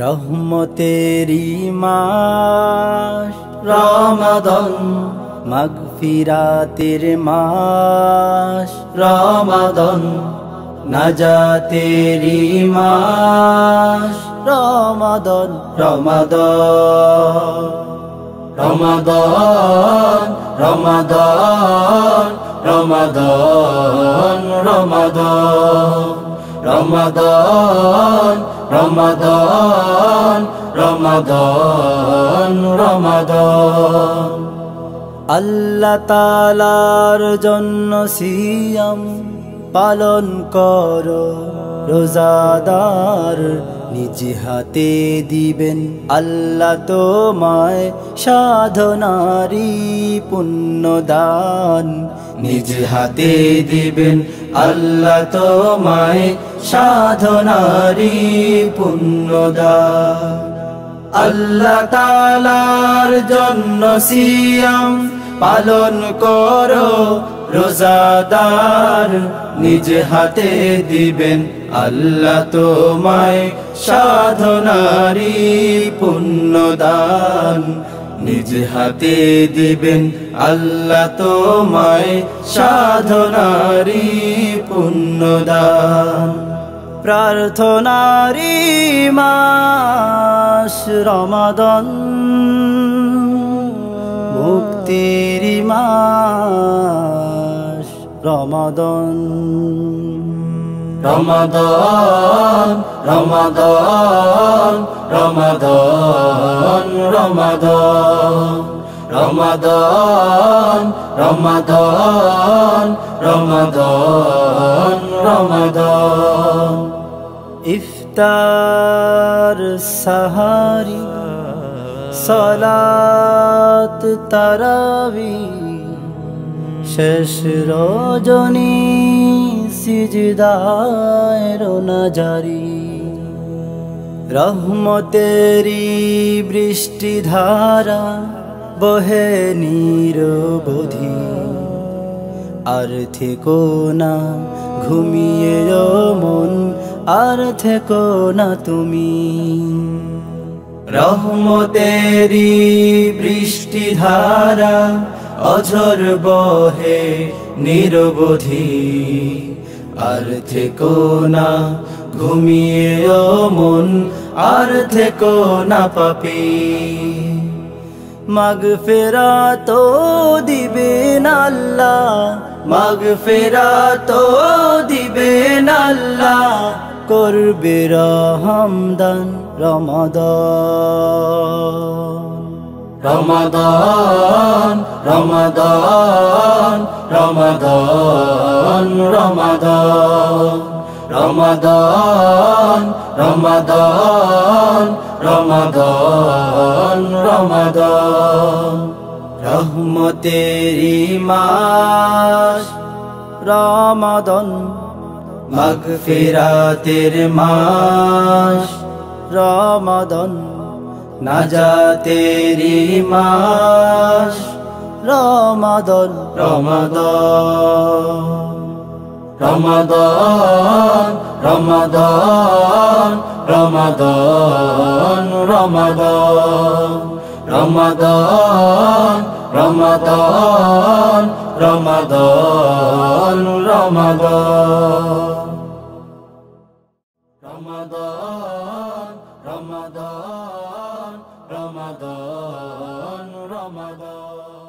রহমতেরি মাস রমাদন মাগফিরাতের মাস রমাদন নাজাতেরি মাস রমাদন রমাদন রমাদন রমাদন রমাদন রমাদন। রমাদন রমাদন রমাদন রমাদন। আল্লাহ তালার জন্য সিয়াম পালন কর রোজাদার নিজ হাতে দিবেন আল্লাহ তোমায় সাধনারি পুণ্যদান। নিজ হাতে দিবেন আল্লাহ তোমায় সাধনারি পুণ্যদান। আল্লাহ তালার জন্য সিয়াম পালন করো, রোজাদার নিজ হাতে দিবেন। আল্লাহ তোমায় সাধনারি পুণ্যদান নিজ হাতে দিবেন। আল্লাহ তোমায় সাধনারি পুণ্যদান। প্রার্থনারি মাস রমাদন। মুক্তির মাস রমাদন। রমাদন রমাদন রমাদন রমাদন। রমাদন রমাদন রমাদন রমাদন। ইফতার সাহারি সলাত, তারাবি, শেষ রজনী, সিজদায় রোনা জারি। রহমতেরি বৃষ্টি ধারা বহে নিরবধি। আর থেকো না ঘুমিয়ে মন, আর থেকো না তুমি। রহমতেরি বৃষ্টি ধারা অঝর বহে নিরবধি। আর থেকো না ঘুমিয়ে মন, আর থেকো না পাপি। মাগ ফেরা তো দিবেন আল্লাহ, মাগ ফেরা তো দিবেন করবে রহমদান রমাদান। রমাদান রমাদান রমাদান রমাদান। রমাদান রমাদান রমাদান রমাদান। রহমতেরি মাস রমাদান। মাগফিরাতের মাস। রমাদান নাজাতেরি মাস। রমাদান রমাদান রমাদান রমাদান রমাদান রমাদান রমাদান রমাদান রমাদান রমাদান। রমাদান রমাদান রমাদান রমাদান